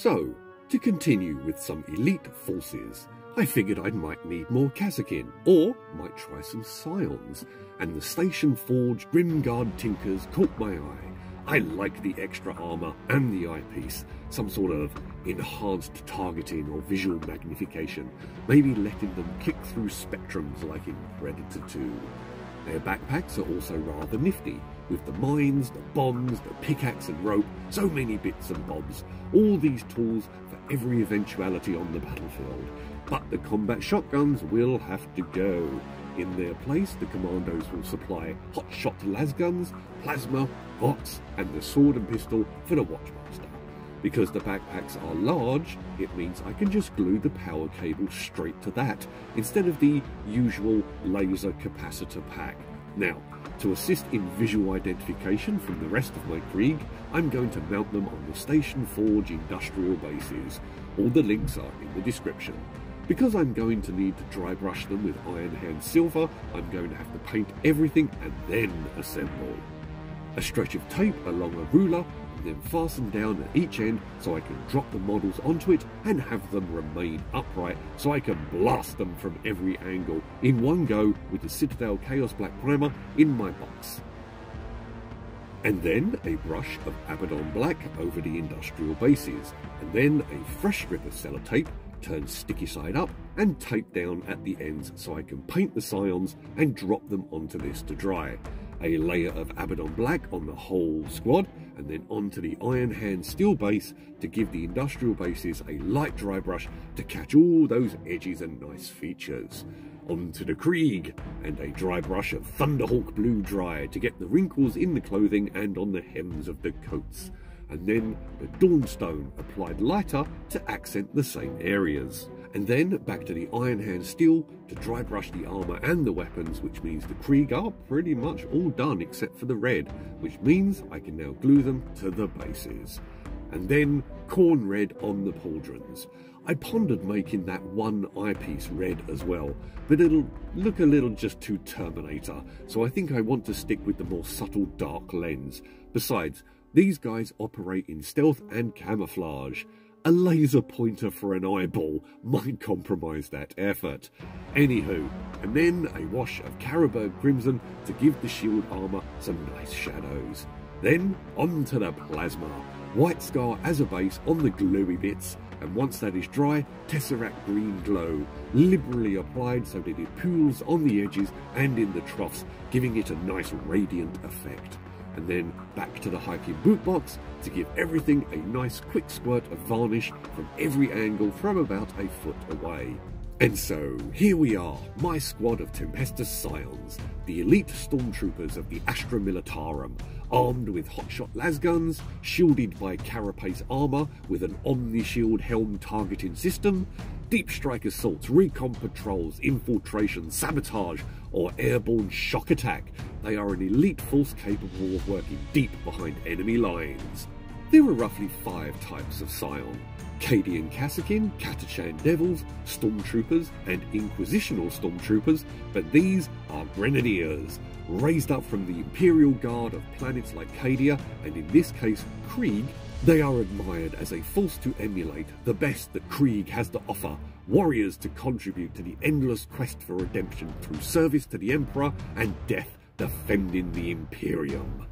So, to continue with some elite forces, I figured I might need more Kasrkin, or might try some Scions, and the Station Forge Grimguard Tinkers caught my eye. I like the extra armour and the eyepiece, some sort of enhanced targeting or visual magnification, maybe letting them kick through spectrums like in Predator 2. Their backpacks are also rather nifty, with the mines, the bombs, the pickaxe and rope, so many bits and bobs, all these tools for every eventuality on the battlefield. But the combat shotguns will have to go. In their place, the commandos will supply hot shot lasguns, plasma, vox, and the sword and pistol for the Watchmaster. Because the backpacks are large, it means I can just glue the power cable straight to that, instead of the usual laser capacitor pack. Now, to assist in visual identification from the rest of my Krieg, I'm going to mount them on the Station Forge industrial bases. All the links are in the description. Because I'm going to need to dry brush them with Iron Hand Silver, I'm going to have to paint everything and then assemble. A stretch of tape along a ruler then fasten down at each end so I can drop the models onto it and have them remain upright so I can blast them from every angle in one go with the Citadel Chaos Black Primer in my box. And then a brush of Abaddon Black over the industrial bases, and then a fresh strip of sellotape turn sticky side up and tape down at the ends so I can paint the scions and drop them onto this to dry. A layer of Abaddon Black on the whole squad and then onto the Iron Hand steel base to give the industrial bases a light dry brush to catch all those edges and nice features. Onto the Krieg and a dry brush of Thunderhawk Blue Dry to get the wrinkles in the clothing and on the hems of the coats and then the Dawnstone applied lighter to accent the same areas. And then back to the Iron Hand Steel to dry brush the armour and the weapons, which means the Krieg are pretty much all done except for the red, which means I can now glue them to the bases. And then Khorne Red on the pauldrons. I pondered making that one eyepiece red as well, but it'll look a little just too Terminator, so I think I want to stick with the more subtle dark lens. Besides, these guys operate in stealth and camouflage. A laser pointer for an eyeball might compromise that effort. Anywho, and then a wash of Carroburg Crimson to give the shield armour some nice shadows. Then on to the plasma. White Scar as a base on the gluey bits, and once that is dry, Tesseract Green Glow, liberally applied so that it pools on the edges and in the troughs, giving it a nice radiant effect and then back to the hiking boot box to give everything a nice quick squirt of varnish from every angle from about a foot away. And so, here we are, my squad of Tempestus Scions, the elite stormtroopers of the Astra Militarum, armed with hotshot lasguns, shielded by carapace armour with an omni-shield helm targeting system, deep strike assaults, recon patrols, infiltration, sabotage, or airborne shock attack. They are an elite force capable of working deep behind enemy lines. There are roughly five types of Scion. Cadian Kasrkin, Catachan Devils, Stormtroopers, and Inquisitional Stormtroopers, but these are Grenadiers, raised up from the Imperial Guard of planets like Cadia, and in this case, Krieg, they are admired as a force to emulate, the best that Krieg has to offer, warriors to contribute to the endless quest for redemption through service to the Emperor and death defending the Imperium.